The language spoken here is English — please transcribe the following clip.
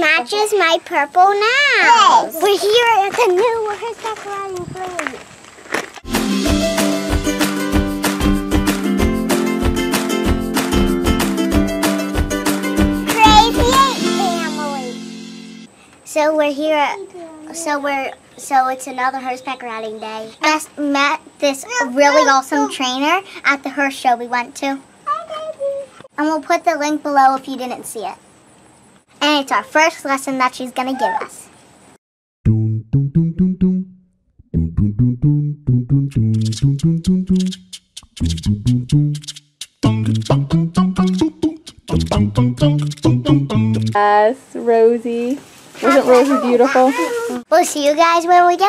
Matches my purple now. Yes. We're here at the riding place. Crazy family. So we're here. At, so we're so it's another horseback riding day. Just met this really awesome trainer at the horse show we went to. And we'll put the link below if you didn't see it. And it's our first lesson that she's gonna give us. Yes, Rosie. Wasn't Rosie beautiful? We'll see you guys when we get